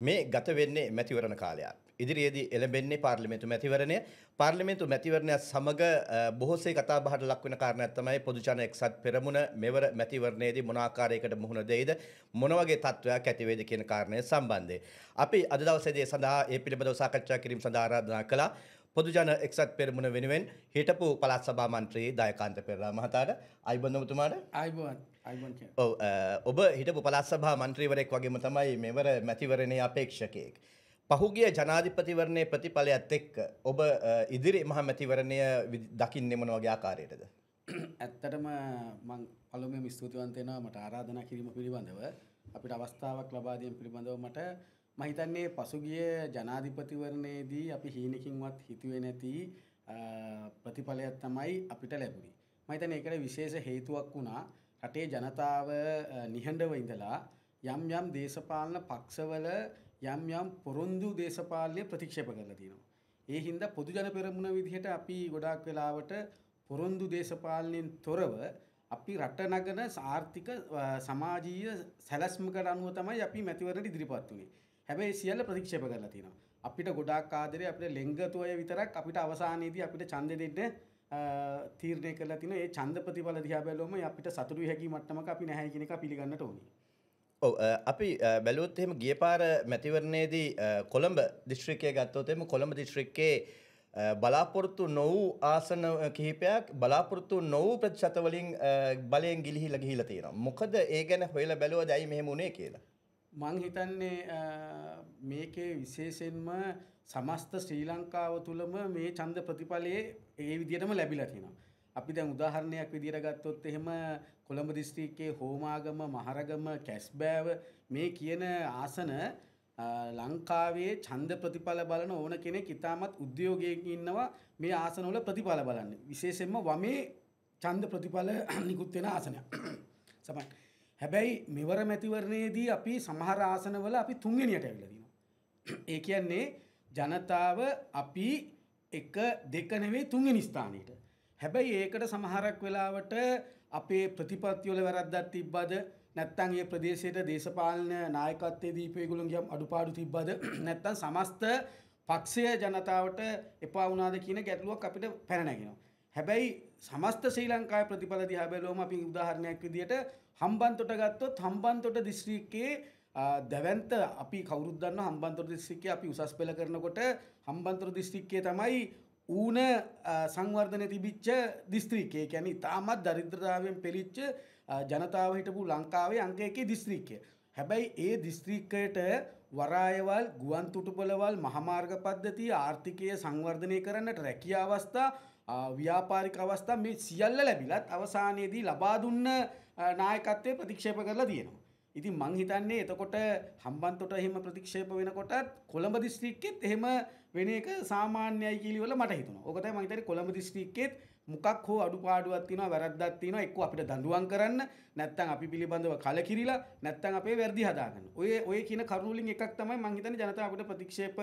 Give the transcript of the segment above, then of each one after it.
මේ ගත වෙන්නේ මැතිවරණ කාලයක්. ඉදිරියේදී එළඹෙන්නේ පාර්ලිමේන්තු මැතිවරණය. පාර්ලිමේන්තු මැතිවරණයත් සමග බොහෝසේ කතා බහට ලක් වෙන කාරණයක් තමයි පොදු ජන එක්සත් පෙරමුණ මෙවර මැතිවරණයේදී මොන ආකාරයකට මුහුණ දෙයිද මොන වගේ තත්ත්වයක් ඇති වේද කියන කාරණය සම්බන්ධයෙන්. අපි අද දවසේදී සඳහා ඒ පිළිබඳව සාකච්ඡා කිරීම සඳහා ආරාධනා කළා. පොදු ජන එක්සත් පෙරමුණ වෙනුවෙන් හිටපු පළාත් සභා මන්ත්‍රී දයකාන්ත පෙරේරා මහතාට අයිබෝන් ඔබතුමාට අයිබෝන් අයිබෝන් ඔව් ඔබ හිටපු පළාත් සභා මන්ත්‍රීවරයෙක් වගේම තමයි මෙවර මැතිවරණයේ අපේක්ෂකයෙක්. පහුගිය ජනාධිපතිවරණයේ ප්‍රතිඵලයත් එක්ක ඔබ ඉදිරි මහ මැතිවරණය දකින්නේ මොන වගේ ආකාරයටද? ඇත්තටම මං පළමුවෙන්ම ස්තුතිවන්ත වෙනවා මට ආරාධනා කිරීම පිළිබඳව අපිට අවස්ථාවක් ලබා දීම පිළිබඳව මට මම හිතන්නේ පසුගිය ජනාධිපතිවරණයේදී අපි හීනකින්වත් හිතුවේ නැති ප්‍රතිඵලයක් තමයි අපිට ලැබුණේ. මම හිතන්නේ ඒකට විශේෂ හේතුවක් වුණා රටේ ජනතාව නිහඬව ඉඳලා යම් යම් දේශපාලන පක්ෂවල යම් යම් පොරොන්දු දේශපාලනය ප්‍රතික්ෂේප කරලා තියෙනවා. ඒ හින්දා පොදු ජන පෙරමුණ විදිහට අපි ගොඩාක් වෙලාවට පොරොන්දු දේශපාලනයෙන් තොරව අපි රට නගන ආර්ථික සමාජීය සැලැස්මකට අනුව තමයි අපි මැතිවරණයට ඉදිරිපත් වුණේ. හැබැයි සියල්ල ප්‍රතික්ෂේප කරලා තියෙනවා. අපිට ගොඩාක් ආදරේ අපිට ලෙංගතුය විතරක් අපිට අවසානයේදී අපිට ඡන්දෙ දෙන්න තීරණය කරලා තිනවා. ඒ ඡන්ද ප්‍රතිඵල දිහා බැලුවම අපිට සතුටු හැකි මට්ටමක අපි නැහැ කියන එක පිළිගන්නට ඕනේ. ඔව් අපි බැලුවොත් එහෙම ගිය පාර මැතිවරණයේදී කොළඹ දිස්ත්‍රික්කය ගත්තොත් එහෙම කොළඹ දිස්ත්‍රික්කයේ බලාපොරොත්තු නොවූ ආසන කිහිපයක් බලාපොරොත්තු නොවූ ප්‍රතිශත වලින් බලයෙන් ගිලිහිලා ගිහිලා තියෙනවා. මොකද ඒ ගැන හොයලා බැලුවද ඇයි මෙහෙම වුනේ කියලා? මං හිතන්නේ මේකේ විශේෂයෙන්ම සමස්ත ශ්‍රී ලංකාව තුළම මේ ඡන්ද ප්‍රතිඵලයේ ඒ විදිහටම ලැබිලා තියෙනවා. අපි දැන් උදාහරණයක් විදිහට ගත්තොත් එහෙම කොළඹ දිස්ත්‍රික්කයේ හෝමාගම, මහරගම, කැස්බෑව මේ කියන ආසන ලංකාවේ ඡන්ද ප්‍රතිඵල බලන ඕන කෙනෙක් ඉතාමත් උද්‍යෝගයෙන් ඉන්නවා මේ ආසනවල ප්‍රතිඵල බලන්න. විශේෂයෙන්ම වමේ ඡන්ද ප්‍රතිඵල නිකුත් වෙන ආසනයක්. සමහර හැබැයි මෙවර මැතිවරණයේදී අපි සමහර ආසනවල අපි තුන්වෙනියට ඇවිල්ලා තිනවා. ඒ කියන්නේ ජනතාව අපි එක දෙක නෙවෙයි තුන්වෙනි ස්ථානෙට. හැබැයි ඒකට සමහරක් වෙලාවට අපේ ප්‍රතිපත්ති වල වැරද්දක් තිබ්බද නැත්තම් ඒ ප්‍රදේශයට දේශපාලන නායකත්වයේ දීපු ඒගොල්ලන්ගේ අඩුපාඩු තිබ්බද නැත්තම් සමස්ත පක්ෂය ජනතාවට එපා වුණාද කියන ගැටලුවක් අපිට පැන නැගෙනවා. හැබැයි සමස්ත ශ්‍රී ලංකාවේ ප්‍රතිඵල දිහා බැලුවම අපි උදාහරණයක් විදිහට හම්බන්තොට ගත්තොත් හම්බන්තොට දිස්ත්‍රික්කයේ දැවන්ත අපි කවුරුත් දන්න හම්බන්තොට දිස්ත්‍රික්කයේ අපි උසස් පෙළ කරනකොට හම්බන්තොට දිස්ත්‍රික්කයේ තමයි ඌන සංවර්ධනය තිබිච්ච දිස්ත්‍රික්කය කියන්නේ ඉතාමත් දරිද්‍රතාවයෙන් පෙළිච්ච ජනතාව හිටපු ලංකාවේ අංක එකේ දිස්ත්‍රික්කය. හැබැයි ඒ දිස්ත්‍රික්කයට වරායවල් ගුවන් තුටුපළවල් මහමාර්ග පද්ධතිය ආර්ථිකය සංවර්ධනය කරන්නට රැකිය අවස්ථා ව්‍යාපාරික අවස්ථා මේ සියල්ල ලැබිලත් අවසානයේදී ලබා දුන්න නායකත්වය ප්‍රතික්ෂේප කරලා තියෙනවා. ඉතින් මං හිතන්නේ එතකොට හම්බන්තොට එහෙම ප්‍රතික්ෂේප වෙනකොටත් කොළඹ දිස්ත්‍රික්කෙත් එහෙම වෙන එක සාමාන්‍යයි කියලා මට හිතුණා. ඕක තමයි මං හිතන්නේ කොළඹ දිස්ත්‍රික්කෙත් මොකක් හෝ අඩුපාඩුවක් තියෙනවා වැරද්දක් තියෙනවා එක්ක අපිට දඬුවම් කරන්න නැත්නම් අපි පිළිබඳව කලකිරිලා නැත්නම් අපේ වැරදි හදාගන්න. ඔය ඔය කියන කරුණු වලින් එකක් තමයි මං හිතන්නේ ජනතාව අපිට ප්‍රතික්ෂේප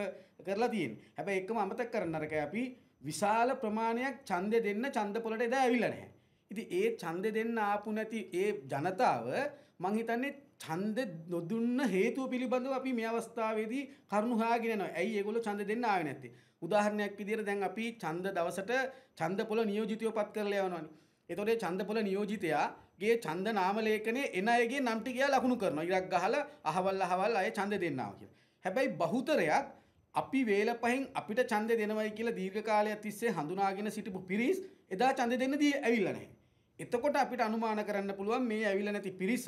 කරලා තියෙන්නේ. හැබැයි එකම අමතක කරන්න අරකයි අපි විශාල ප්‍රමාණයක් ඡන්දෙ දෙන්න ඡන්ද පොලට එදා ඇවිල්ලා නැහැ. ඉතින් ඒ ඡන්දෙ දෙන්න ආපු නැති ඒ ජනතාව මං හිතන්නේ ඡන්ද නොදුන්න හේතුව පිළිබඳව අපි මේ අවස්ථාවේදී කරුණු හොයාගෙන යනවා. ඇයි ඒගොල්ලෝ ඡන්ද දෙන්න ආවේ නැත්තේ? උදාහරණයක් විදිහට දැන් අපි ඡන්ද දවසට ඡන්ද පොළ නියෝජිතයව පත් කරලා යවනවානේ. එතකොට ඒ ඡන්ද පොළ නියෝජිතයාගේ ඡන්ද නාම ලේඛනයේ එන අයගේ නම් ටික ලකුණු කරනවා. ඉරක් ගහලා අහවල් අහවල් අය ඡන්ද දෙන්නවා කියලා. හැබැයි බහුතරයක් අපි වේල පහෙන් අපිට ඡන්ද දෙනවයි කියලා දීර්ඝ කාලයක් තිස්සේ හඳුනාගෙන සිටපු පිරිස් එදා ඡන්ද දෙන්න දී ඇවිල්ලා නැහැ. එතකොට අපිට අනුමාන කරන්න පුළුවන් මේ ඇවිල්ලා නැති පිරිස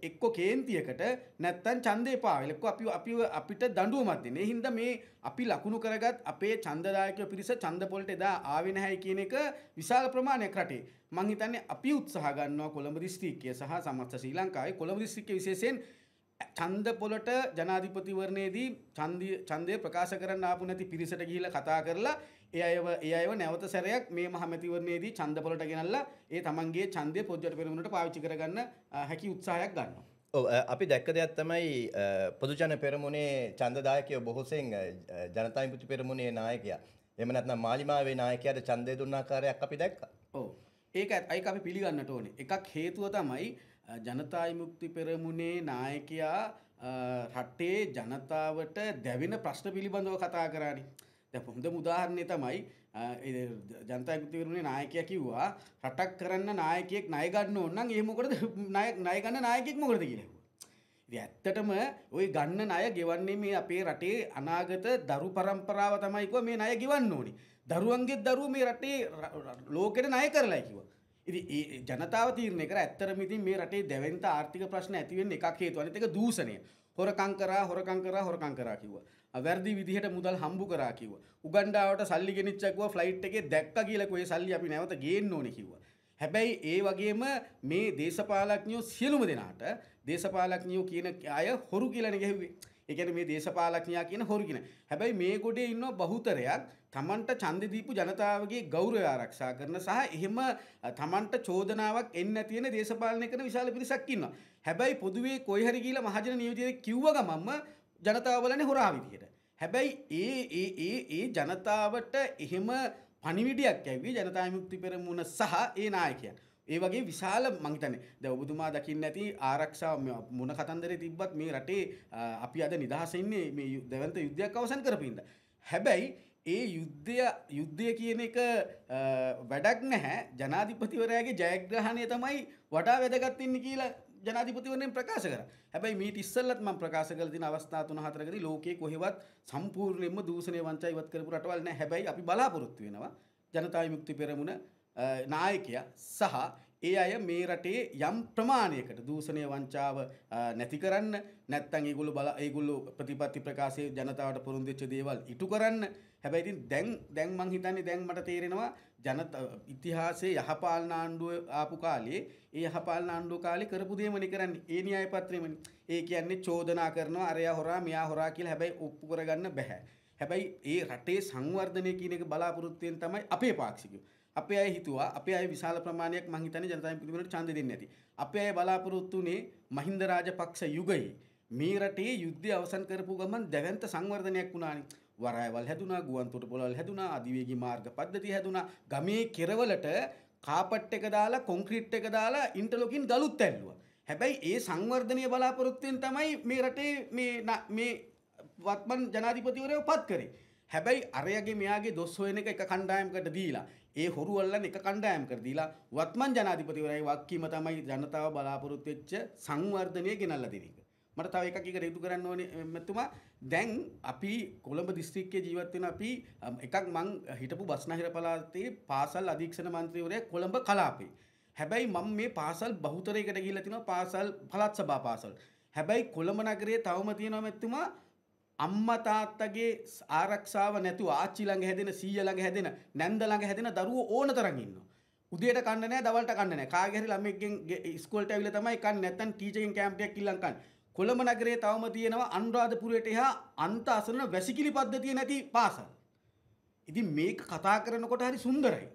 එක්ක කේන්තියකට නැත්තම් ඡන්දේ පාවෙල එක්ක අපි අපි අපිට දඬුවමක් දෙන්නේ. ඒ හින්දා මේ අපි ලකුණු කරගත් අපේ ඡන්දදායක පිරිස ඡන්ද පොලට එදා ආවේ නැහැ කියන එක විශාල ප්‍රමාණයක් රටේ. මං හිතන්නේ අපි උත්සාහ ගන්නවා කොළඹ දිස්ත්‍රික්කය සහ සමස්ත ශ්‍රී ලංකාවේ කොළඹ දිස්ත්‍රික්කය විශේෂයෙන් ඡන්ද පොලට ජනාධිපතිවරණයේදී ඡන්දය ප්‍රකාශ කරන්න ආපු නැති පිරිසට ගිහිල්ලා කතා කරලා ඒ අයව ඒ අයව නැවත සැරයක් මේ මහමැතිවරණයේදී ඡන්ද පොලට ගෙනල්ලා ඒ තමන්ගේ ඡන්දය පොජ්ජට පෙරමුණට පාවිච්චි කරගන්න හැකි උත්සාහයක් ගන්නවා. ඔව් අපි දැක්ක දෙයක් තමයි පොදු ජන පෙරමුණේ ඡන්දදායකයෝ බොහෝසෙන් ජනතා විමුක්ති පෙරමුණේ නායකයා. එහෙම නැත්නම් මාලිමාවේ නායකයාට ඡන්දය දුන්න ආකාරයක් අපි දැක්කා. ඔව්. ඒක ඒක අපි පිළිගන්නට ඕනේ. එකක් හේතුව තමයි ජනතා විමුක්ති පෙරමුණේ නායකයා රටේ ජනතාවට දැවෙන ප්‍රශ්න පිළිබඳව කතා කරන්නේ. දැන් හොඳ උදාහරණය තමයි ජනතා විමුක්තිකරණයේ නායකයා කිව්වා රටක් කරන්න නායකයෙක් ණය ගන්න ඕන නම් ඒ මොකටද ණය ණය ගන්න නායකයෙක් මොකටද කියලා. ඉතින් ඇත්තටම ওই ගන්න ණය ගෙවන්නේ මේ අපේ රටේ අනාගත දරු පරම්පරාව තමයි කිව්වා මේ ණය ගෙවන්න ඕනේ. දරුවන්ගේ දරුවෝ මේ රටේ ලෝකෙට ණය කරලා කිව්වා. ඉතින් ඒ ජනතාව තීරණය කර ඇත්තටම ඉතින් මේ රටේ දැවෙන්ත ආර්ථික ප්‍රශ්න ඇති වෙන්න එකක් හේතුව අනිත් එක දූෂණය. හොරකම් කරා හොරකම් කරා හොරකම් කරා කිව්වා. වැරදි විදිහට මුදල් හම්බු කරා කිව්වා. උගන්ඩාවට සල්ලි ගෙනිච්චා කිව්වා ෆ්ලයිට් එකේ දැක්කා කියලා කොහේ සල්ලි අපි නැවත ගේන්න ඕනේ කිව්වා. හැබැයි ඒ වගේම මේ දේශපාලඥයෝ සියලුම දෙනාට දේශපාලඥයෝ කියන අය හොරු කියලානේ ගැහුවේ. ඒ කියන්නේ මේ දේශපාලඥයා කියන හොරු කියන. හැබැයි මේ ගොඩේ ඉන්න බහුතරයක් තමන්ට ඡන්දෙ දීපු ජනතාවගේ ගෞරවය ආරක්ෂා කරන සහ එහෙම තමන්ට චෝදනාවක් එන්න තියෙන දේශපාලනය කරන විශාල පිරිසක් ඉන්නවා. හැබැයි පොදුවේ කොයි හරි ගිහලා මහජන නියෝජිතයෙක් කිව්ව ගමන්ම ජනතාව බලන්නේ හොරා විදියට. හැබැයි ඒ ඒ ඒ ඒ ජනතාවට එහෙම පණිවිඩයක් ඇව්වේ ජනතා විමුක්ති පෙරමුණ සහ ඒ නායකයන්. ඒ වගේ විශාල මං හිතන්නේ දැන් ඔබතුමා දකින්න ඇති ආරක්ෂාව මොන කතන්දරේ තිබ්බත් මේ රටේ අපි අද නිදහස ඉන්නේ මේ දෙවන්ත යුද්ධයක් අවසන් කරපින්ද. හැබැයි ඒ යුද්ධය යුද්ධය කියන එක වැඩක් නැහැ ජනාධිපතිවරයාගේ ජයග්‍රහණය තමයි වඩා වැදගත් වෙන්නේ කියලා ජනාධිපතිවරණයෙන් ප්‍රකාශ කරා. හැබැයි මීට ඉස්සෙල්ලත් මම ප්‍රකාශ කළ තියෙන අවස්ථා තුන හතරකදී ලෝකයේ කොහෙවත් සම්පූර්ණයෙන්ම දූෂණය වංචා ඉවත් කරපු රටවල් නැහැ. හැබැයි අපි බලාපොරොත්තු වෙනවා ජනතා විමුක්ති පෙරමුණ නායකයා සහ ඒ අය මේ රටේ යම් ප්‍රමාණයකට දූෂණය වංචාව නැති කරන්න නැත්තම් ඒගොල්ලෝ බල ඒගොල්ලෝ ප්‍රතිපත්ති ප්‍රකාශයේ ජනතාවට පුරුදු වෙච්ච දේවල් ඉටු කරන්න හැබැයි ඉතින් දැන් දැන් මං හිතන්නේ දැන් මට තේරෙනවා ජනත ඉතිහාසයේ යහපාලන ආණ්ඩුව ආපු කාලේ ඒ යහපාලන ආණ්ඩුව කාලේ කරපු දේමනේ කරන්නේ ඒ න්‍යාය පත්‍රෙමනේ ඒ කියන්නේ චෝදනා කරනවා අරයා හොරා මෙයා හොරා කියලා හැබැයි ඔප්පු කරගන්න බෑ හැබැයි ඒ රටේ සංවර්ධනය කියන එක බලාපොරොත්තු වෙන තමයි අපේ පාක්ෂිකයෝ අපේ අය හිතුවා අපේ අය විශාල ප්‍රමාණයක් මං හිතන්නේ ජනතා පිළිවෙලට ඡන්දෙ දෙන්නේ නැති. අපේ අය බලාපොරොත්තු වුණේ මහින්ද රාජපක්ෂ යුගයේ මේ රටේ යුද්ධය අවසන් කරපු ගමන් දැවැන්ත සංවර්ධනයක් වුණානේ. වරායවල් හැදුනා, ගුවන්තොට පොළවල් හැදුනා, අධිවේගී මාර්ග පද්ධතිය හැදුනා. ගමේ කෙරවලට කාපට් එක දාලා කොන්ක්‍රීට් එක දාලා ඉන්ටර්ලොකින් ගලුත් ඇල්ලුවා. හැබැයි ඒ සංවර්ධනය බලාපොරොත්තුෙන් තමයි මේ රටේ මේ මේ වත්මන් ජනාධිපතිවරයව පත් කරේ. හැබැයි අරයගේ මෙයාගේ දොස් හොයන එක එක කණ්ඩායමකට දීලා ඒ හොරු අල්ලන් එක කණ්ඩායමකට දීලා වත්මන් ජනාධිපතිවරයාගේ වක්කීම තමයි ජනතාව බලාපොරොත්තු වෙච්ච සංවර්ධනය ගෙනල්ලා දෙන එක. මට තව එකක් එකට ඉදු කරන්න ඕනේ මෙතුමා දැන් අපි කොළඹ දිස්ත්‍රික්කයේ ජීවත් වෙන අපි එකක් මං හිටපු බස්නාහිර පළාතේ පාසල් අධීක්ෂණ මන්ත්‍රීවරයා කොළඹ කලාපේ. හැබැයි මම මේ පාසල් බහුතරයකට ගිහිල්ලා තිනවා පාසල් පළාත් සභා පාසල්. හැබැයි කොළඹ නගරයේ තවම තියෙනවා මෙතුමා අම්මා තාත්තගේ ආරක්ෂාව නැතුව ආච්චි ළඟ හැදෙන සීයා ළඟ හැදෙන නැන්ද ළඟ හැදෙන දරුවෝ ඕන තරම් ඉන්නවා. උදේට කන්න නැහැ දවල්ට කන්න නැහැ. කාගේ හරි ළමෙක්ගෙන් ඉස්කෝලේට ඇවිල්ලා තමයි කන්නේ නැත්නම් ටීචර්ගෙන් කැම්ප් එකක් ඉල්ලන් කන්නේ. කොළඹ නගරයේ තවම තියෙනවා අනුරාධපුරයට එහා අන්ත අසරණ වැසිකිලි පද්ධතිය නැති පාසල්. ඉතින් මේක කතා කරනකොට හරි සුන්දරයි.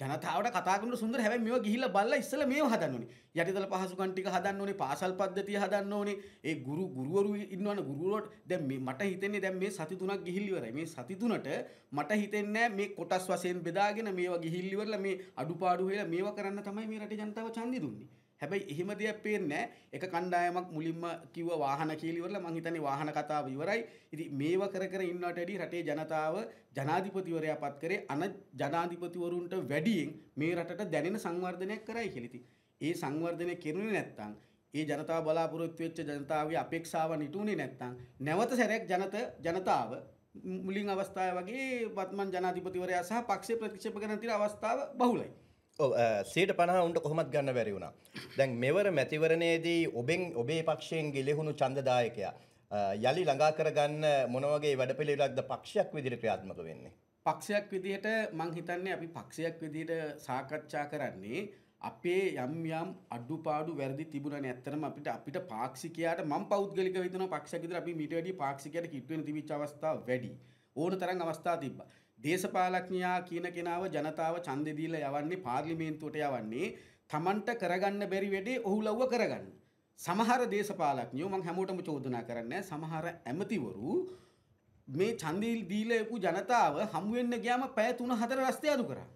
ජනතාවට කතා කරන සුන්දර හැබැයි මේවා ගිහිල්ලා බලලා ඉස්සෙල්ලා මේව හදන්න ඕනේ. යටිතල පහසුකම් ටික හදන්න ඕනේ, පාසල් පද්ධතිය හදන්න ඕනේ. ඒ ගුරු ගුරුවරු ඉන්නවනේ ගුරුවරුන්ට දැන් මේ මට හිතෙන්නේ දැන් මේ සති තුනක් ගිහිල්ල ඉවරයි. මේ සති තුනට මට හිතෙන්නේ මේ කොටස් වශයෙන් බෙදාගෙන මේවා ගිහිල්ල ඉවරලා මේ අඩුපාඩු හොයලා මේවා කරන්න තමයි මේ රටේ ජනතාව ඡන්දි දුන්නේ. හැබැයි එහෙම දෙයක් පේන්නේ එක කණ්ඩායමක් මුලින්ම කිව්ව වාහන කියලා ඉවරලා මං හිතන්නේ වාහන කතාව ඉවරයි. ඉතින් මේව කර කර ඉන්නවට වැඩිය රටේ ජනතාව ජනාධිපතිවරයා පත් කරේ අන ජනාධිපතිවරුන්ට වැඩියෙන් මේ රටට දැනෙන සංවර්ධනයක් කරයි කියලා. ඉතින් ඒ සංවර්ධනය කෙරුණේ නැත්තම් ඒ ජනතාව බලාපොරොත්තු වෙච්ච ජනතාවගේ අපේක්ෂාව නිටුනේ නැත්තම් නැවත සැරයක් ජනත ජනතාව මුලින් අවස්ථාව වගේ වත්මන් ජනාධිපතිවරයා සහ පක්ෂ ප්‍රතික්ෂේප කරන තියෙන අවස්ථාව බහුලයි. සීට පණහ උන්ට කොහොමත් ගන්න බැරි වුණා. දැන් මෙවර මැතිවරණයේදී ඔබෙන් ඔබේ පක්ෂයෙන් ගිලිහුණු ඡන්දදායකයා යලි ළඟා කරගන්න මොන වගේ වැඩපිළිවෙලක්ද පක්ෂයක් විදිහට ක්‍රියාත්මක වෙන්නේ? පක්ෂයක් විදිහට මං හිතන්නේ අපි පක්ෂයක් විදිහට සාකච්ඡා කරන්නේ අපේ යම් යම් අඩුපාඩු වැරදි තිබුණනේ ඇත්තටම අපිට අපිට පාක්ෂිකයාට මම පෞද්ගලිකව හිතනවා පක්ෂයක් විදිහට අපි මීට වැඩිය පාක්ෂිකයාට කිට්ටු වෙන තිබිච්ච අවස්ථා වැඩි. ඕන තරම් අවස්ථා තිබ්බා. දේශපාලඥයා කියන කෙනාව ජනතාව ඡන්දෙ දීලා යවන්නේ පාර්ලිමේන්තුවට යවන්නේ Tamanට කරගන්න බැරි වැඩේ ඔහු ලව්ව කරගන්න. සමහර දේශපාලඥයෝ මම හැමෝටම චෝදනා කරන්නේ සමහර ඇමතිවරු මේ ඡන්දෙ දීලා යපු ජනතාව හමු වෙන්න ගියාම පැය 3 4 රස්තේ අඩු කරා.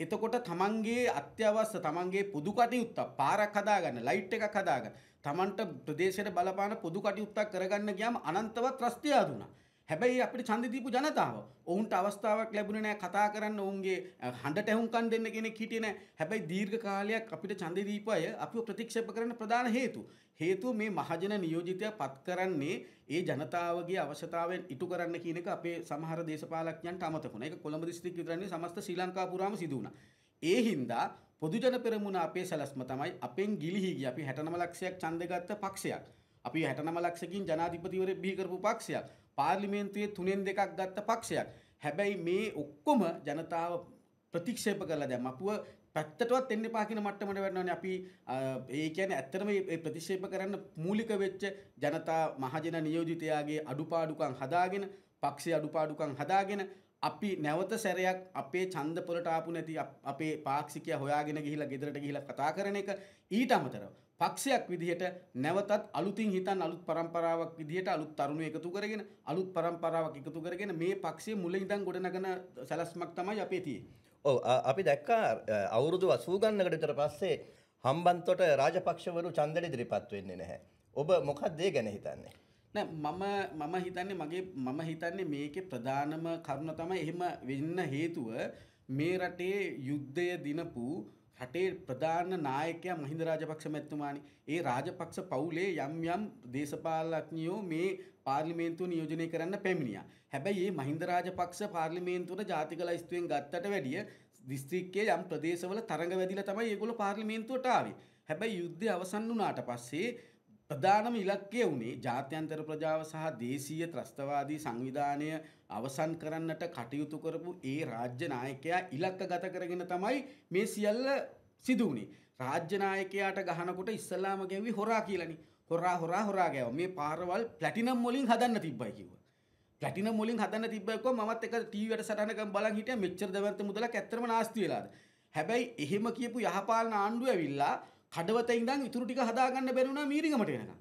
එතකොට තමන්ගේ අත්‍යවස්ස තමන්ගේ පොදු කටයුත්ත පාරක් හදාගන්න ලයිට් එකක් හදාගන්න තමන්ට ප්‍රදේශයට බලපාන පොදු කටයුත්තක් කරගන්න ගියාම අනන්තවත් ත්‍රස්තියා දුනා. හැබැයි අපිට ඡන්දෙ දීපු ජනතාව ඔවුන්ට අවස්ථාවක් ලැබුණේ නැහැ කතා කරන්න ඔවුන්ගේ හඬට ඇහුම්කන් දෙන්න කෙනෙක් හිටියේ නැහැ. හැබැයි දීර්ඝ කාලයක් අපිට ඡන්දෙ දීපු අය අපිව ප්‍රතික්ෂේප කරන්න ප්‍රධාන හේතු. හේතුව මේ මහජන නියෝජිතය පත් කරන්නේ ඒ ජනතාවගේ අවශ්‍යතාවයෙන් ඉටු කරන්න කියන එක අපේ සමහර දේශපාලඥයන්ට අමතක වුණා. ඒක කොළඹ දිස්ත්‍රික්කය විතරනේ සමස්ත ශ්‍රී ලංකා පුරාම සිදු වුණා. ඒ හින්දා පොදුජන පෙරමුණ අපේ සැලැස්ම තමයි අපෙන් ගිලිහි ගිය අපි 69 ලක්ෂයක් ඡන්දෙ ගත්ත පක්ෂයක්. අපි 69 ලක්ෂකින් ජනාධිපතිවරයෙක් බිහි කරපු පක්ෂයක්. පාර්ලිමේන්තුවේ තුනෙන් දෙකක් ගත්ත පක්ෂයක්. හැබැයි මේ ඔක්කොම ජනතාව ප්‍රතික්ෂේප කරලා දැම්ම. අපුව පැත්තටවත් එන්න එපා කියන මට්ටමට වැටෙනවානේ අපි ඒ කියන්නේ ඇත්තටම මේ ප්‍රතික්ෂේප කරන්න මූලික වෙච්ච ජනතා මහජන නියෝජිතයාගේ අඩුපාඩුකම් හදාගෙන පක්ෂයේ අඩුපාඩුකම් හදාගෙන අපි නැවත සැරයක් අපේ ඡන්ද පොලට ආපු නැති අපේ පාක්ෂිකයා හොයාගෙන ගිහිල්ලා ගෙදරට ගිහිල්ලා කතා කරන එක ඊට අමතරව පක්ෂයක් විදිහට නැවතත් අලුතින් හිතන් අලුත් පරම්පරාවක් විදිහට අලුත් තරුණු එකතු කරගෙන අලුත් පරම්පරාවක් එකතු කරගෙන මේ පක්ෂයේ මුල ඉඳන් ගොඩනගන සැලැස්මක් තමයි අපේ තියෙන්නේ. ඔව් අපි දැක්කා අවුරුදු 80 ගන්නකට විතර පස්සේ හම්බන්තොට රාජපක්ෂවරු ඡන්දෙ ඉදිරිපත් වෙන්නේ නැහැ. ඔබ මොකක්ද ඒ ගැන හිතන්නේ? නෑ මම මම හිතන්නේ මගේ මම හිතන්නේ මේකේ ප්‍රධානම කරුණ තමයි එහෙම වෙන්න හේතුව මේ රටේ යුද්ධය දිනපු රටේ ප්‍රධාන නායකයා මහින්ද රාජපක්ෂ මැතිතුමානි. ඒ රාජපක්ෂ පවුලේ යම් යම් දේශපාලඥයෝ මේ පාර්ලිමේන්තුව නියෝජනය කරන්න පැමිණියා. හැබැයි මේ මහින්ද රාජපක්ෂ පාර්ලිමේන්තුවට ජාතික ලයිස්තුවෙන් ගත්තට වැඩිය දිස්ත්‍රික්කයේ යම් ප්‍රදේශවල තරඟ වැදිලා තමයි ඒගොල්ලෝ පාර්ලිමේන්තුවට ආවේ. හැබැයි යුද්ධය අවසන් වුණාට පස්සේ ප්‍රධානම ඉලක්කය වුණේ ජාත්‍යන්තර ප්‍රජාව සහ දේශීය ත්‍රස්තවාදී සංවිධානය අවසන් කරන්නට කටයුතු කරපු ඒ රාජ්‍ය නායකයා ඉලක්ක ගත කරගෙන තමයි මේ සියල්ල සිදු වුණේ. රාජ්‍ය නායකයාට ගහනකොට ඉස්සල්ලාම ගැව්වේ හොරා කියලානි. හොරා හොරා හොරා ගැව. මේ පාරවල් ප්ලැටිනම් වලින් හදන්න තිබ්බයි කිව්වා. ප්ලැටිනම් වලින් හදන්න තිබ්බයි කිව්වා මමත් එක ටීවී වැඩසටහනක බලන් හිටියා මෙච්චර දවන්ත මුදලක් ඇත්තටම නාස්ති වෙලාද. හැබැයි එහෙම කියපු යහපාලන ආණ්ඩුව ඇවිල්ලා කඩවත ඉඳන් ඉතුරු ටික හදාගන්න බැරි වුණා මීරිගමට එනකම්.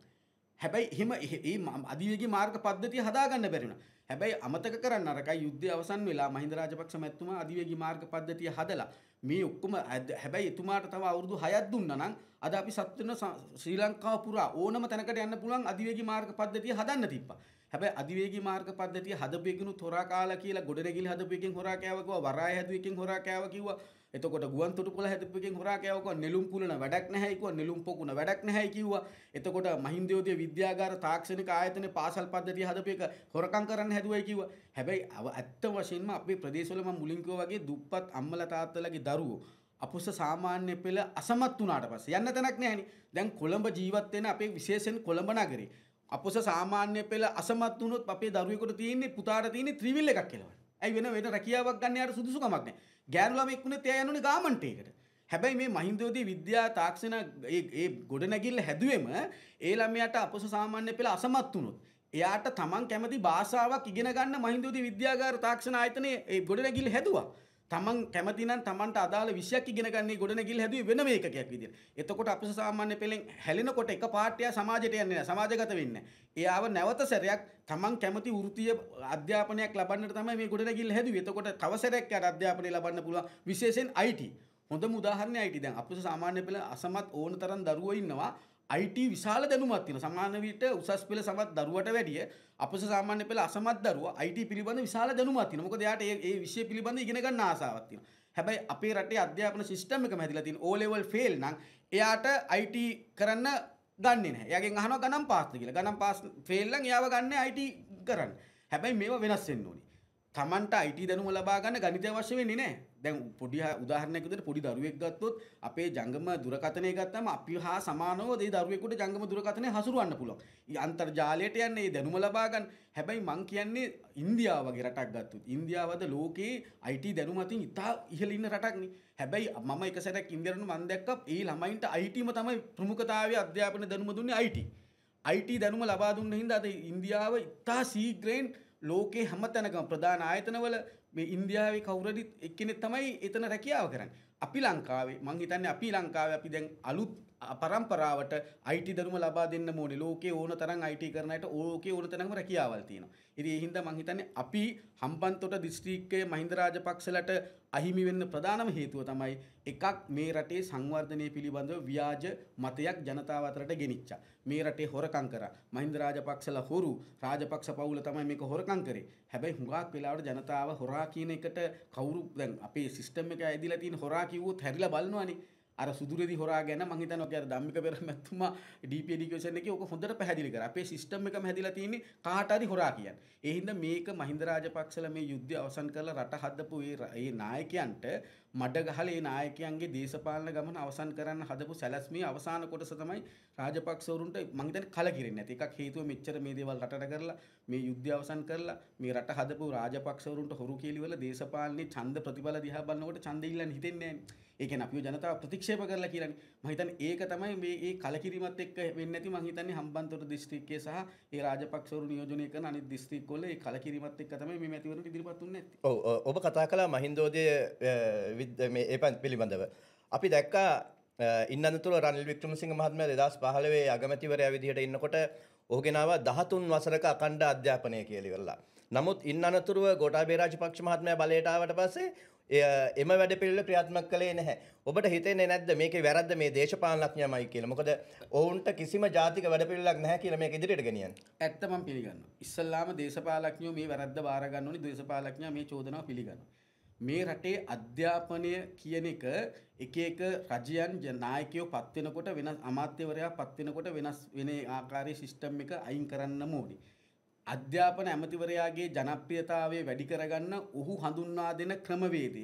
හැබැයි එහෙම ඒ අධිවේගී මාර්ග පද්ධතිය හදාගන්න බැරි වුණා. හැබැයි අමතක කරන්න අරකයි යුද්ධය අවසන් වෙලා මහින්ද රාජපක්ෂ මැතිතුමා අධිවේගී මාර්ග පද්ධතිය හදලා මේ ඔක්කොම හැබැයි එතුමාට තව අවුරුදු 6ක් දුන්නා නම් අද අපි සත් වෙන ශ්‍රී ලංකාව පුරා ඕනම තැනකට යන්න පුළුවන් අධිවේගී මාර්ග පද්ධතිය හදන්න තිබ්බා. හැබැයි අධිවේගී මාර්ග පද්ධතිය හදපු එකනුත් හොරා කාලා කියලා ගොඩනැගිලි හදපු එකෙන් හොරා කෑවා කිව්වා වරාය හැදුව එකෙන් හොරා කෑවා කිව්වා එතකොට ගුවන් තොටුපොළ හැදපු එකෙන් හොරා කෑවා කිව්වා නෙළුම් පුලන වැඩක් නැහැ කිව්වා නෙළුම් පොකුණ වැඩක් නැහැ කිව්වා එතකොට මහින්දයෝදය විද්‍යාගාර තාක්ෂණික ආයතනයේ පාසල් පද්ධතිය හදපු එක හොරකම් කරන්න හැදුවයි කිව්වා හැබැයි ඇත්ත වශයෙන්ම අපේ ප්‍රදේශවල මම මුලින් කිව්වා වගේ දුප්පත් අම්මලා තාත්තලාගේ දරුවෝ අපුස සාමාන්‍ය පෙළ අසමත් වුණාට පස්සේ යන්න තැනක් නැහැනි. දැන් කොළඹ ජීවත් වෙන අපේ විශේෂයෙන් කොළඹ නගරේ අපොස සාමාන්‍ය පෙළ අසමත් වුණොත් අපේ දරුවෙකුට තියෙන්නේ පුතාට තියෙන්නේ ත්‍රිවිල් එකක් කියලා. ඇයි වෙන වෙන රැකියාවක් ගන්න යාට සුදුසුකමක් නැහැ. ගෑනු ළමෙක් වුණේ එයා යන්නේ ගාමන්ට් එකකට. හැබැයි මේ මහින්දෝදී විද්‍යා තාක්ෂණ ඒ ඒ ගොඩනැගිල්ල හැදුවෙම ඒ ළමයාට අපොස සාමාන්‍ය පෙළ අසමත් වුණොත් එයාට තමන් කැමති භාෂාවක් ඉගෙන ගන්න මහින්දෝදී විද්‍යාගාර තාක්ෂණ ආයතනයේ ඒ ගොඩනැගිල්ල හැදුවා. තමන් කැමති නම් තමන්ට අදාළ විෂයක් ඉගෙන ගන්නේ ගොඩනැගිල්ල හැදුවේ වෙනම ඒකකයක් විදියට. එතකොට අපිට සාමාන්‍ය පෙළෙන් හැලෙනකොට එක පාඩ්‍යය සමාජයට යන්නේ නැහැ. සමාජගත වෙන්නේ එයාව නැවත සැරයක් තමන් කැමති වෘත්තීය අධ්‍යාපනයක් ලබන්නට තමයි මේ ගොඩනැගිල්ල හැදුවේ. එතකොට තව සැරයක් යාට අධ්‍යාපනය ලබන්න පුළුවන් විශේෂයෙන් IT. හොඳම උදාහරණය IT දැන් අපිට සාමාන්‍ය පෙළ අසමත් ඕන තරම් දරුවෝ ඉන්නවා. IT විශාල දැනුමක් තියෙනවා. සමාන විට උසස් පෙළ සමත් දරුවට වැඩිය අපස සාමාන්‍ය පෙළ අසමත් දරුවා IT පිළිබඳ විශාල දැනුමක් තියෙනවා. මොකද එයාට ඒ ඒ විෂය පිළිබඳ ඉගෙන ගන්න ආසාවක් තියෙනවා. හැබැයි අපේ රටේ අධ්‍යාපන සිස්ටම් එකම හැදිලා තියෙන O level fail නම් එයාට IT කරන්න ගන්නේ නැහැ. එයාගෙන් අහනවා ගණන් පාස්ද කියලා. ගණන් පාස් ෆේල් නම් එයාව ගන්න IT කරන්න. හැබැයි මේවා වෙනස් වෙන්න ඕනේ. තමන්ට IT දැනුම ලබා ගන්න ගණිතය අවශ්‍ය වෙන්නේ නැහැ. දැන් පොඩි උදාහරණයක් විදිහට පොඩි දරුවෙක් ගත්තොත් අපේ ජංගම දුරකථනය ගත්තම අපි හා සමානව ඒ දරුවෙකුට ජංගම දුරකථනය හසුරවන්න පුළුවන්. අන්තර්ජාලයට යන්නේ ඒ දැනුම ලබා ගන්න. හැබැයි මං කියන්නේ ඉන්දියාව වගේ රටක් ගත්තොත් ඉන්දියාවද ලෝකේ IT දැනුම අතින් ඉතා ඉහළ ඉන්න රටක්නේ. හැබැයි මම එක සැරයක් ඉන්දියාවට මම දැක්කා ඒ ළමයින්ට ITම තමයි ප්‍රමුඛතාවයේ අධ්‍යාපන දැනුම දුන්නේ IT. IT දැනුම ලබා දුන්න හින්දා අද ඉන්දියාව ඉතා සීග්‍රයෙන් ලෝකේ හැම තැනකම ප්‍රධාන ආයතනවල මේ ඉන්දියාවේ කවුරුරි එක්කෙනෙක් තමයි එතන රැකියාව කරන්නේ. අපි ලංකාවේ මං හිතන්නේ අපි ලංකාවේ අපි දැන් අලුත් පරම්පරාවට අයිටි දරුම ලබා දෙන්න ඕනේ ලෝකේ ඕන තරම් අයිටි කරනයට ඕකේ ඕන තරම්ම රැකියාවල් තියෙනවා. ඉතින් ඒ හින්දා මං හිතන්නේ අපි හම්බන්තොට දිස්ත්‍රික්කයේ මහින්ද රාජපක්ෂලට අහිමි වෙන්න ප්‍රධානම හේතුව තමයි එකක් මේ රටේ සංවර්ධනය පිළිබඳව ව්‍යාජ මතයක් ජනතාව අතරට ගෙනිච්චා. මේ රටේ හොරකම් කරා. මහින්ද රාජපක්ෂලා හොරු රාජපක්ෂ පවුල තමයි මේක හොරකම් කරේ. හැබැයි හුඟක් වෙලාවට ජනතාව හොරා කියන එකට කවුරු දැන් අපේ සිස්ටම් එක ඇදිලා තියෙන හොරා කිව්වොත් හැරිලා බලනවානේ. අර සුදුරෙදි හොරා ගැන මං හිතනවා ඔක අර ධම්මික පෙරමැතුමා DP එඩියුකේෂන් එකේ ඔක හොඳට පැහැදිලි කරා. අපේ සිස්ටම් එකම හැදිලා තියෙන්නේ කාට හරි හොරා කියන්නේ. ඒ හින්දා මේක මහින්ද රාජපක්ෂලා මේ යුද්ධය අවසන් කරලා රට හදපු ඒ නායකයන්ට මඩ ගහලා ඒ නායකයන්ගේ දේශපාලන ගමන අවසන් කරන්න හදපු සැලැස්මේ අවසාන කොටස තමයි රාජපක්ෂවරුන්ට මං හිතන්නේ කලකිරෙන්නේ නැති. එකක් හේතුව මෙච්චර මේ දේවල් රටට කරලා මේ යුද්ධය අවසන් කරලා මේ රට හදපු රාජපක්ෂවරුන්ට හොරු කියලිවල දේශපාලනේ ඡන්ද ප්‍රතිඵල දිහා බලනකොට ඡන්ද ඉල්ලන්න හිතෙන්නේ නැහැ. ඒ කියන්නේ අපිව ජනතාව ප්‍රතික්ෂේප කරලා කියලානේ. මම හිතන්නේ ඒක තමයි මේ මේ කලකිරීමත් එක්ක වෙන්නේ නැති මම හිතන්නේ හම්බන්තොට දිස්ත්‍රික්කයේ සහ ඒ රාජපක්ෂවරු නියෝජනය කරන අනිත් දිස්ත්‍රික්කවල ඒ කලකිරීමත් එක්ක තමයි මේ මැතිවරණට ඉදිරිපත් වෙන්නේ නැත්තේ. ඔව් ඔබ කතා කළා මහින්දෝදය මේ ඒ පන් පිළිබඳව. අපි දැක්කා ඉන්නතුර රනිල් වික්‍රමසිංහ මහත්මයා දෙදස් පහළවේ අගමැතිවරයා විදිහට ඉන්නකොට ඕගෙනාව දහතුන් වසරක අකණ්ඩ අධ්‍යාපනය කියලිවෙරලා. නමුත් ඉන්න අනතුරුව ගොටාබේ රාජපක්ෂ මහත්මයා බලයටාවට පස්සේ එම වැඩ පිළිල ක්‍රියාත්මක කළේ නැහැ. ඔබට හිතෙන්නේ නැද්ද මේකේ වැරද්ද මේ දේශපාලනඥයමයි කියලා. මොකද ඔවුන්ට කිසිම ජාතික වැඩ පිළිලක් නැහැ කියලා මේක ඉදිරියට ගෙනියන්න. ඇත්ත මම පිළිගන්නවා. ඉස්සල්ලාම දේශපාලඥයෝ මේ වැරද්ද බාර ගන්න ඕනි. දේශපාලඥයා මේ චෝදනාව පිළිගන්නවා. මේ රටේ අධ්‍යාපනය කියන එක එක එක රජයන් නායකයෝ පත් වෙනකොට වෙනස් අමාත්‍යවරයා පත් වෙනකොට වෙනස් වෙන ආකාරයේ සිස්ටම් එක අයින් කරන්න ඕනේ. අධ්‍යාපන ඇමතිවරයාගේ ජනප්‍රියතාවය වැඩි කරගන්න ඔහු හඳුන්වා දෙන ක්‍රමවේදය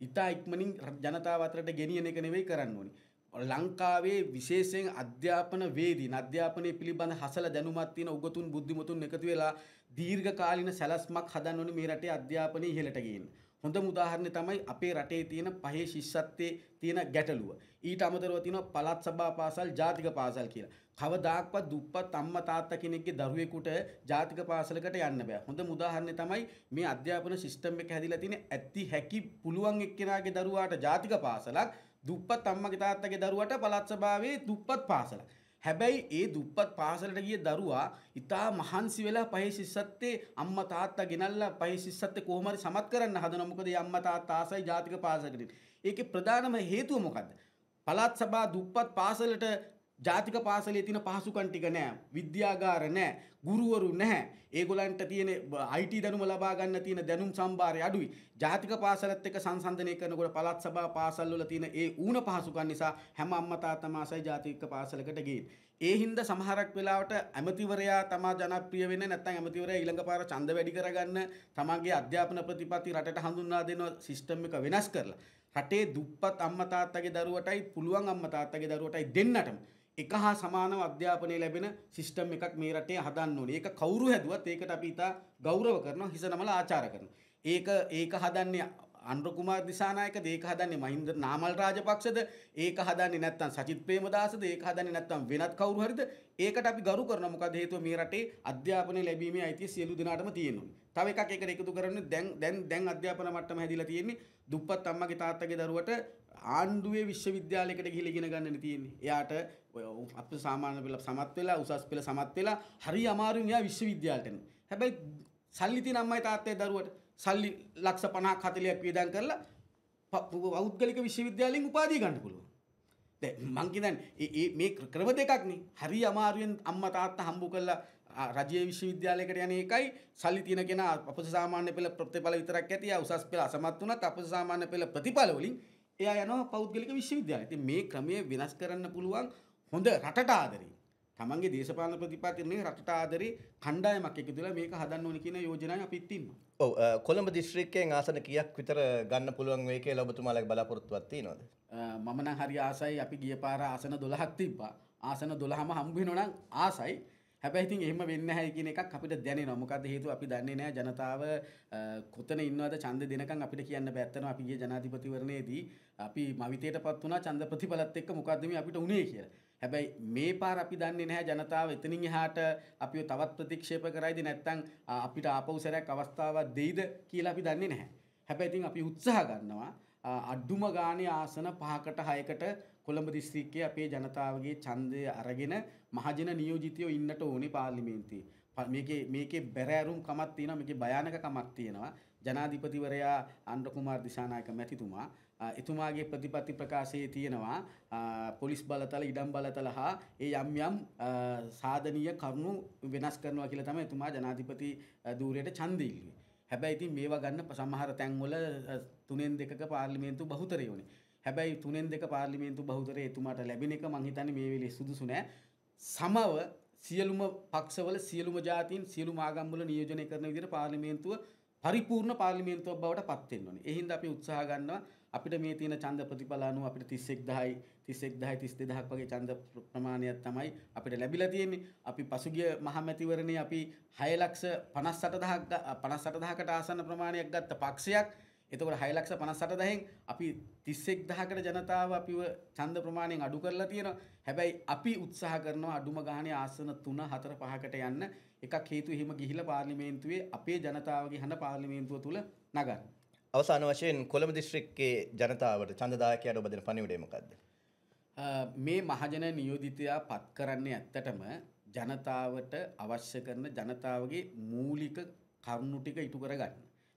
ඉතා ඉක්මනින් ජනතාව අතරට ගෙනියන එක නෙවෙයි කරන්න ඕනි. ලංකාවේ විශේෂයෙන් අධ්‍යාපන වේදී අධ්‍යාපනය පිළිබඳ හසල දැනුමත් තියෙන උගතුන් බුද්ධිමතුන් එකතු වෙලා දීර්ඝ කාලින සැලැස්මක් හදන්න ඕනේ මේ රටේ අධ්‍යාපනය ඉහළට ගේන්න. හොඳම උදාහරණය තමයි අපේ රටේ තියෙන පහේ ශිෂ්‍යත්වයේ තියෙන ගැටලුව. ඊට අමතරව තියෙනවා පළාත් සභා පාසල් ජාතික පාසල් කියලා. කවදාක්වත් දුප්පත් අම්මා තාත්තා කෙනෙක්ගේ දරුවෙකුට ජාතික පාසලකට යන්න බෑ. හොඳම උදාහරණය තමයි මේ අධ්‍යාපන සිස්ටම් එක හැදිලා තියෙන ඇත්ති හැකි පුළුවන් එක්කෙනාගේ දරුවාට ජාතික පාසලක් දුප්පත් අම්මගේ තාත්තගේ දරුවට පළාත් සභාවේ දුප්පත් පාසලක්. හැබැයි ඒ දුප්පත් පාසලට ගිය දරුවා ඉතා මහන්සි වෙලා පහේ ශිෂ්‍යත්වයේ අම්මා තාත්තා ගෙනල්ලා පහේ ශිෂ්‍යත්වයේ කොහොම හරි සමත් කරන්න හදනවා මොකද ඒ අම්මා තාත්තා ආසයි ජාතික පාසලකට. ඒකේ ප්‍රධානම හේතුව මොකද්ද? පළාත් සභා දුප්පත් පාසලට ජාතික පාසලේ තියෙන පහසුකම් ටික නැහැ. විද්‍යාගාර නැහැ. ගුරුවරු නැහැ. ඒගොල්ලන්ට තියෙන IT දැනුම ලබා ගන්න තියෙන දැනුම් සම්භාරය අඩුයි. ජාතික පාසලත් එක්ක සංසන්දනය කරනකොට පළාත් සභා පාසල් වල තියෙන ඒ ඌණ පහසුකම් නිසා හැම අම්මා තාත්තම ආසයි ජාතික පාසලකට ගියේ. ඒ හින්දා සමහරක් වෙලාවට ඇමතිවරයා තමා ජනප්‍රිය වෙන්නේ නැත්නම් ඇමතිවරයා ඊළඟ පාර ඡන්ද වැඩි කරගන්න තමන්ගේ අධ්‍යාපන ප්‍රතිපත්ති රටට හඳුන්වා දෙන සිස්ටම් එක වෙනස් කරලා රටේ දුප්පත් අම්මා තාත්තගේ දරුවටයි පුළුවන් අම්මා තාත්තගේ දරුවටයි දෙන්නටම එක හා සමානව අධ්‍යාපනය ලැබෙන සිස්ටම් එකක් මේ රටේ හදන්න ඕනේ. ඒක කවුරු හැදුවත් ඒකට අපි ඉතා ගෞරව කරනවා හිස නමලා ආචාර කරනවා. ඒක ඒක හදන්නේ අනුර කුමාර දිසානායක ඒක හදන්නේ මහින්ද නාමල් රාජපක්ෂද ඒක හදන්නේ නැත්නම් සචිත් ප්‍රේමදාසද ඒක හදන්නේ නැත්නම් වෙනත් කවුරු හරිද ඒකට අපි ගරු කරනවා මොකද හේතුව මේ රටේ අධ්‍යාපනය ලැබීමේ අයිතිය සියලු දෙනාටම තියෙනවා. තව එකක් ඒකට එකතු කරන්නේ දැන් දැන් දැන් අධ්‍යාපන මට්ටම හැදිලා තියෙන්නේ දුප්පත් අම්මගේ තාත්තගේ දරුවට ආණ්ඩුවේ විශ්වවිද්‍යාලයකට ගිහිල්ලා ඉගෙන ගන්න තියෙන්නේ. එයාට අප සාමාන්‍ය පෙළ සමත් වෙලා උසස් පෙළ සමත් වෙලා හරි අමාරුවෙන් එයා විශ්වවිද්‍යාලයට එනවා. හැබැයි සල්ලි තියෙන අම්මයි තාත්තයි දරුවට සල්ලි ලක්ෂ 50ක් 40ක් වියදම් කරලා පෞද්ගලික විශ්වවිද්‍යාලයෙන් උපාධිය ගන්න පුළුවන්. දැන් මං කියන්නේ මේ ක්‍රම දෙකක් නේ. හරි අමාරුවෙන් අම්මා තාත්තා හම්බ කරලා රජයේ විශ්වවිද්‍යාලයකට යන එකයි සල්ලි තියෙන කෙනා අපොස සාමාන්‍ය පෙළ ප්‍රතිඵල විතරක් ඇති. උසස් පෙළ අසමත් වුණත් අපොස සාමාන්‍ය පෙළ ප්‍රතිඵල වලින් එයා යනවා පෞද්ගලික විශ්වවිද්‍යාලයට. ඉතින් මේ ක්‍රමය වෙනස් කරන්න පුළුවන් හොඳ රටට ආදරේ. තමන්ගේ දේශපාලන ප්‍රතිපත්තිනේ රටට ආදරේ කණ්ඩායමක් එකතු වෙලා මේක හදන්න ඕන කියන යෝජනාවක් අපිත් ඉන්නවා. ඔව් කොළඹ දිස්ත්‍රික්කයෙන් ආසන කීයක් විතර ගන්න පුළුවන් වෙයි කියලා ඔබතුමාලගේ බලාපොරොත්තුවක් තියෙනවද? මම නම් හරි ආසයි අපි ගිය පාර ආසන 12ක් තිබ්බා. ආසන 12ම හම්බ වෙනවා නම් ආසයි. හැබැයි ඉතින් එහෙම වෙන්නේ නැහැ කියන එකක් අපිට දැනෙනවා. මොකද හේතුව අපි දන්නේ නැහැ ජනතාව කොතන ඉන්නවද ඡන්ද දෙනකන් අපිට කියන්න බෑ. ඇත්තටම අපි ගිය ජනාධිපතිවරණයේදී අපි මවිතයටපත් වුණා ඡන්ද ප්‍රතිඵලත් එක්ක මොකද්ද මේ අපිට උනේ කියලා. හැබැයි මේ පාර අපි දන්නේ නැහැ ජනතාව එතනින් එහාට අපිව තවත් ප්‍රතික්ෂේප කරයිද නැත්නම් අපිට ආපහු සැරයක් අවස්ථාවක් දෙයිද කියලා අපි දන්නේ නැහැ. හැබැයි ඉතින් අපි උත්සාහ ගන්නවා අඩුම ගානේ ආසන පහකට හයකට කොළඹ දිස්ත්‍රික්කයේ අපේ ජනතාවගේ ඡන්දය අරගෙන මහජන නියෝජිතයෝ ඉන්නට ඕනේ පාර්ලිමේන්තුවේ. ප- මේකේ මේකේ බැරෑරුම් කමක් තියෙනවා මේකේ භයානක කමක් තියෙනවා. ජනාධිපතිවරයා අන්ඩ්‍ර කුමාර් දිසානායක මැතිතුමා අ, එතුමාගේ ප්‍රතිපත්ති ප්‍රකාශයේ තියෙනවා අ, පොලිස් බලතල ඉඩම් බලතල හා ඒ යම් යම් අ, සාධනීය කරුණු වෙනස් කරනවා කියලා තමයි එතුමා ජනාධිපති අ, ධූරයට ඡන්දය ඉල්ලුවේ. හැබැයි ඉතින් මේවා ගන්න ප- සමහර තැන්වල අ, තුනෙන් දෙකක පාර්ලිමේන්තු බහුතරය වුණේ. හැබැයි තුනෙන් දෙක පාර්ලිමේන්තු බහුතරය එතුමාට ලැබෙන එක මං හිතන්නේ මේ වෙලේ සුදුසු නෑ. සමව සියලුම පක්ෂවල සියලුම ජාතීන් සියලුම ආගම්වල නියෝජනය කරන විදිහට පාර්ලිමේන්තුව පරිපූර්ණ පාර්ලිමේන්තුවක් බවට පත් වෙන්න ඕනේ. ඒ හින්දා අපි උත්සාහ ගන්නවා අපිට මේ තියෙන ඡන්ද ප්‍රතිඵල අනුව අපිට 31000යි 31000යි 32000ක් වගේ ඡන්ද ප්‍ර- ප්‍රමාණයක් තමයි අපිට ලැබිලා තියෙන්නේ. අපි පසුගිය මහමැතිවරණේ අපි 6 ලක්ෂ 58000ක් 58000කට ආසන්න ප්‍රමාණයක් ගත්ත පක්ෂයක්. එතකොට 6 ලක්ෂ 58000න් අපි 31000කට ජනතාව අපිව ඡන්ද ප්‍රමාණයෙන් අඩු කරලා තියෙනවා. හැබැයි අපි උත්සාහ කරනවා අඩුම ගානේ ආසන 3 4 5කට යන්න. එකක් හේතු එහෙම ගිහිලා පාර්ලිමේන්තුවේ අපේ ජනතාවගේ හඬ පාර්ලිමේන්තුව තුල නගන්න. අවසාන වශයෙන් කොළඹ දිස්ත්‍රික්කයේ ජනතාවට ඡන්දදායකයාට ඔබ දෙන පණිවිඩය මොකක්ද? අ, මේ මහජන නියෝජිතයා පත් කරන්නේ ඇත්තටම ජනතාවට අවශ්‍ය කරන ජනතාවගේ මූලික කරුණු ටික ඉටු කරගන්න.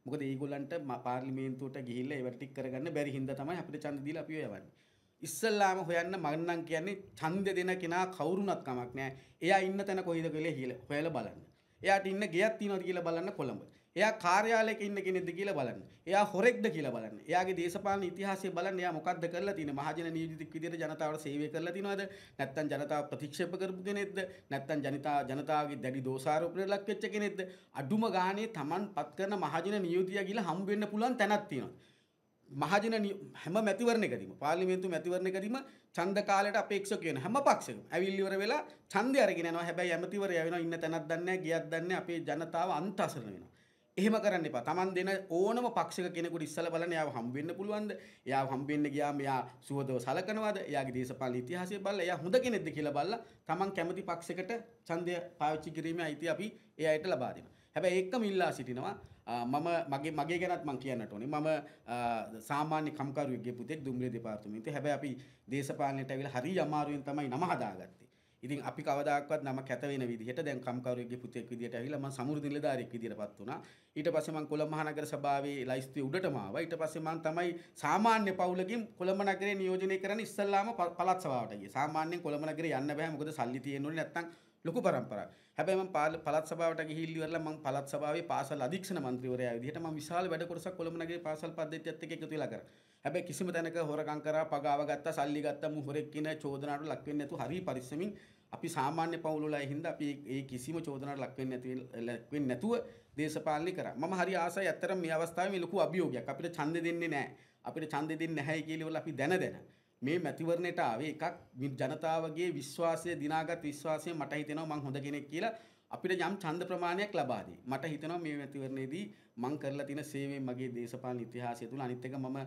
මොකද ඒගොල්ලන්ට ම- පාර්ලිමේන්තුවට ගිහිල්ලා ඒවට ටික කරගන්න බැරි හින්දා තමයි අපිට ඡන්ද දීලා අපිව යවන්නේ. ඉස්සල්ලාම හොයන්න මම නම් කියන්නේ ඡන්ද දෙන කෙනා කවුරුණත් කමක් නැහැ. එයා ඉන්න තැන කොයිද කියලා හිල- හොයලා බලන්න. එයාට ඉන්න ගෙයක් තියෙනවද කියලා බලන්න කොළඹ. එයා කාර්යාලයක ඉන්න කෙනෙක්ද කියලා බලන්න. එයා හොරෙක්ද කියලා බලන්න. එයාගේ දේශපාලන ඉතිහාසය බලන්න. එයා මොකද්ද කරලා තියෙන්නේ? මහජන නියෝජිතෙක් විදිහට ජනතාවට සේවය කරලා තියෙනවද? නැත්නම් ජනතාව ප්‍රතික්ෂේප කරපු කෙනෙක්ද? නැත්නම් ජනතාව ජනතාවගේ දැඩි දෝෂාරෝපණයට ලක් වෙච්ච කෙනෙක්ද? අඩුම ගානේ Taman පත් කරන මහජන නියෝජිතයා ගිහලා හම්බ වෙන්න පුළුවන් තැනක් තියෙනවා. මහජන නිය- හැම මැතිවරණයකදීම පාර්ලිමේන්තු මැතිවරණයකදීම ඡන්ද කාලයට අපේක්ෂක වෙන හැම පක්ෂයකම ඇවිල්ලි ඉවර වෙලා ඡන්දය අරගෙන යනවා හැබැයි ඇමතිවරයා වෙනවා ඉන්න තැනක් දන්නේ නැහැ ගියක් දන්නේ නැහැ අපේ ජනතාව අන්තසරණ වෙනවා එහෙම කරන්න එපා. Taman දෙන ඕනම පක්ෂයක කෙනෙකුට ඉස්සලා බලන්න එයාව හම්බ වෙන්න පුළුවන්ද? එයාව හම්බ වෙන්න ගියාම එයා සුවදව සලකනවාද? එයාගේ දේශපාලන ඉතිහාසය බලලා එයා හොඳ කෙනෙක්ද කියලා බලලා Taman කැමති පක්ෂයකට ඡන්දය පාවිච්චි කිරීමේ අයිතිය අපි ඒ අයට ලබා දෙනවා. හැබැයි ඒකම ඉල්ලා සිටිනවා ආ, මම මගේ මගේ ගැනත් මං කියන්නට ඕනේ. මම ආ, සාමාන්‍ය කම්කරුවෙක්ගේ පුතෙක් දුම්රිය දෙපාර්තමේන්තුවේ. හැබැයි අපි දේශපාලනයට ඇවිල්ලා හරි අමාරුවෙන් තමයි නම හදාගත්තේ. ඉතින් අපි කවදාක්වත් නම කැත වෙන විදිහට දැන් කම්කරුවෙක්ගේ පුතෙක් විදිහට ඇවිල්ලා මම සමෘද්ධි නිලධාරියෙක් විදිහටපත් වුණා. ඊට පස්සේ මම කොළඹ මහනගර සභාවේ ලයිස්තුවේ උඩටම ආවා. ඊට පස්සේ මම තමයි සාමාන්‍ය පවුලකින් කොළඹ නගරේ නියෝජනය කරන්න ඉස්සල්ලාම ප- පළාත් සභාවට ගියේ. සාමාන්‍යයෙන් කොළඹ නගරේ යන්න බෑ මොකද සල්ලි තියෙන්න ඕනේ නැත්නම් ලොකු පරම්පරාවක්. හැබැයි මම පාල- පළාත් සභාවට ගිහිල්ලා ඉවරලා මම පළාත් සභාවේ පාසල් අධීක්ෂණ මන්ත්‍රීවරයා විදිහට මම විශාල වැඩ කොටසක් කොළඹ නගරේ පාසල් පද්ධතියත් එක්ක එකතු වෙලා කරා. හැබැයි කිසිම තැනක හොරකම් කරා පගාව ගත්තා සල්ලි ගත්තා මු හොරෙක් කියන චෝදනාවට ලක් වෙන්නේ නැතුව හරි පරිස්සමින් අපි සාමාන්‍ය පවුල් වල ඒ හින්දා අපි ඒ කිසිම චෝදනාවක් ලක් වෙන්නේ නැති ලක් වෙන්නේ නැතුව දේශපාලනය කරා. මම හරි ආසයි ඇත්තටම මේ අවස්ථාවේ මේ ලොකු අභියෝගයක්. අපිට ඡන්දෙ දෙන්නේ නැහැ. අපිට ඡන්දෙ දෙන්නේ නැහැයි කියලා අපි දැන දැන මේ මැතිවරණයට ආවේ එකක් වි- ජනතාවගේ විශ්වාසය දිනාගත් විශ්වාසය මට හිතෙනවා මං හොඳ කෙනෙක් කියලා අපිට යම් ඡන්ද ප්‍රමාණයක් ලබා දී. මට හිතෙනවා මේ මැතිවරණයේදී මං කරලා තියෙන සේවයෙන් මගේ දේශපාලන ඉතිහාසය තුල අනිත් එක මම අ,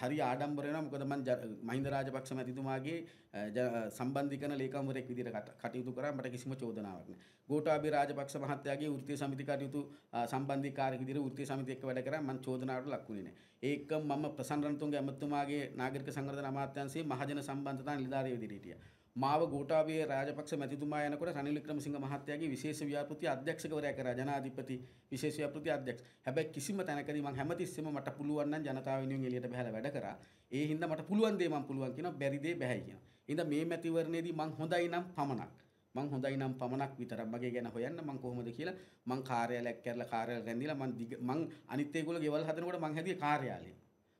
හරි ආඩම්බර වෙනවා මොකද මං ජ- මහින්ද රාජපක්ෂ මැතිතුමාගේ අ, ජ- සම්බන්ධීකරණ ලේකම්වරයෙක් විදිහට කට- කටයුතු කරා මට කිසිම චෝදනාවක් නැහැ. ගෝඨාභය රාජපක්ෂ මහත්තයාගේ වෘත්තීය සමිති කටයුතු අ, සම්බන්ධීකාරක විදිහට වෘත්තීය සමිතිය එක්ක වැඩ කරා මං චෝදනාවට ලක් වුණේ නැහැ. ඒක මම ප්‍රසන්න රණතුංග ඇමතුමාගේ නාගරික සංවර්ධන අමාත්‍යාංශයේ මහජන සම්බන්ධතා නිලධාරිය විදිහට හිටියා. මාව ගෝඨාභය රාජපක්ෂ මැතිතුමා යනකොට රනිල් වික්‍රමසිංහ මහත්තයාගේ විශේෂ ව්‍යාපෘති අධ්‍යක්ෂකවරයා කරා ජනාධිපති විශේෂ ව්‍යාපෘති අධ්‍යක්ෂ. හැබැයි කිසිම තැනකදී මම හැමතිස්සෙම මට පුළුවන් නම් ජනතාව වෙනුවෙන් එළියට බහලා වැඩ කරා. ඒ හින්දා මට පුළුවන් දේ මම පුළුවන් කියනවා බැරි දේ බැහැයි කියනවා. හින්දා මේ මැතිවරණයේදී මං හොඳයි නම් පමණක් මං හොඳයි නම් පමණක් විතරක් මගේ ගැන හොයන්න මං කොහොමද කියලා මං කාර්යාලයක් කරලා කාර්යාලය රැඳිලා මං දිග- මං අනිත් ඒගොල්ලෝ ගෙවල් හදනකොට මං හැදුවේ කාර්යාලය.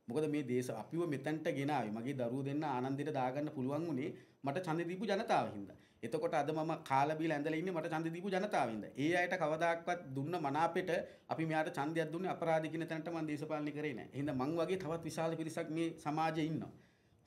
මොකද මේ දේශ අපිව මෙතැන්ට ගෙනාවේ මගේ දරුවෝ දෙන්න ආනන්දෙට දාගන්න පුළුවන් වුණේ මට ඡන්ද දීපු ජනතාව හින්දා. එතකොට අද මම කාලා බීලා ඇඳලා ඉන්නේ මට ඡන්ද දීපු ජනතාව හින්දා. ඒ අයට කවදාක්වත් දුන්න මනාපෙට අපි මෙයාට ඡන්දයක් දුන්නේ අපරාධ කියන තැනට මම දේශපාලනය කරේ නැහැ. එහෙනම් මං වගේ තවත් විශාල පිරිසක් මේ සමාජයේ ඉන්නවා.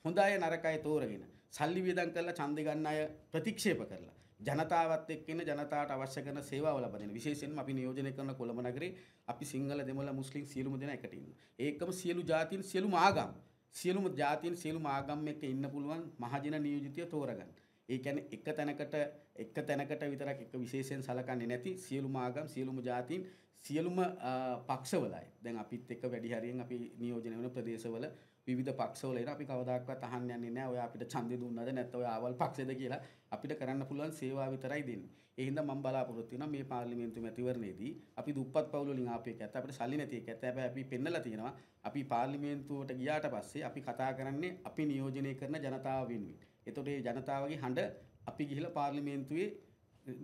හොඳ අය නරක අය තෝරගෙන සල්ලි වියදම් කරලා ඡන්දෙ ගන්න අය ප්‍රතික්ෂේප කරලා ජනතාවත් එක්ක ඉන්න ජනතාවට අවශ්‍ය කරන සේවාව ලබා දෙන විශේෂයෙන්ම අපි නියෝජනය කරන කොළඹ නගරේ අපි සිංහල දෙමළ මුස්ලිම් සියලුම දෙනා එකට ඉන්නවා. ඒකම සියලු ජාතීන් සියලුම ආගම් සියලුම ජාතීන් සියලුම ආගම් එක්ක ඉන්න පුළුවන් මහජන නියෝජිතය තෝරගන්න. ඒ කියන්නේ එක තැනකට එක තැනකට විතරක් එක විශේෂයෙන් සලකන්නේ නැති සියලුම ආගම් සියලුම ජාතීන් සියලුම අ, පක්ෂවල අය. දැන් අපිත් එක්ක වැඩි හරියෙන් අපි නියෝජනය වෙන ප්‍රදේශවල විධ පක්ෂවල එන අපි කවදක්වත් අහන්න යන්නේ නැහැ ඔය අපිට ඡන්දෙ දුන්නද නැත්නම් ඔය ආවල් පක්ෂෙද කියලා අපිට කරන්න පුළුවන් සේවා විතරයි දෙන්නේ. ඒ හින්දා මම බලාපොරොත්තු වෙනවා මේ පාර්ලිමේන්තු මැතිවරණයේදී අපි දුප්පත් පවුල් වලින් ආපු එක ඇත්ත අපිට සල්ලි නැති එක ඇත්ත හැබැයි අපි පෙන්නලා තියෙනවා අපි පාර්ලිමේන්තුවට ගියාට පස්සේ අපි කතා කරන්නේ අපි නියෝජනය කරන ජනතාව වෙනුවෙන්. එතකොට මේ ජනතාවගේ හඬ අපි ගිහිලා පාර්ලිමේන්තුවේ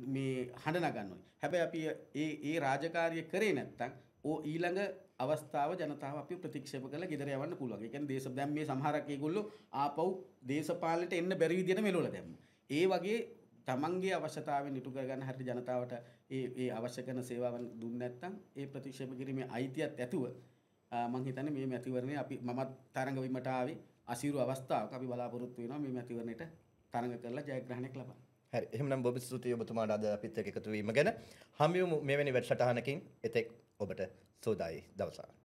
මේ හඬ නගන්න ඕනේ. හැබැයි අපි ඒ ඒ රාජකාරිය කරේ නැත්තම් ඕ ඊළඟ අවස්ථාව ජනතාව අපි ප්‍රතික්ෂේප කරලා ගෙදර යවන්න පුළුවන්. ඒ කියන්නේ දේශ දැන් මේ සමහරක් ඒගොල්ලෝ ආපහු දේශපාලනයට එන්න බැරි විදියට මෙලවලා දැම්මා. ඒ වගේ තමන්ගේ අවශ්‍යතාවෙන් ඉටු කරගන්න හරියට ජනතාවට ඒ ඒ අවශ්‍ය කරන සේවාවන් දුන්නේ නැත්නම් ඒ ප්‍රතික්ෂේප කිරීමේ අයිතියත් ඇතුව මම හිතන්නේ මේ මැතිවරණය අපි මමත් තරඟ වීමට ආවේ අසීරු අවස්ථාවක අපි බලාපොරොත්තු වෙනවා මේ මැතිවරණයට තරඟ කරලා ජයග්‍රහණයක් ලබන්න. හරි. එහෙනම් බොබ ස්තුතියි ඔබතුමාට අද අපිත් එක්ක එකතු වීම ගැන. හම්බෙමු මෙවැනි වැඩසටහනකින් එතෙක් ඔබට සෝදායි දවසක්.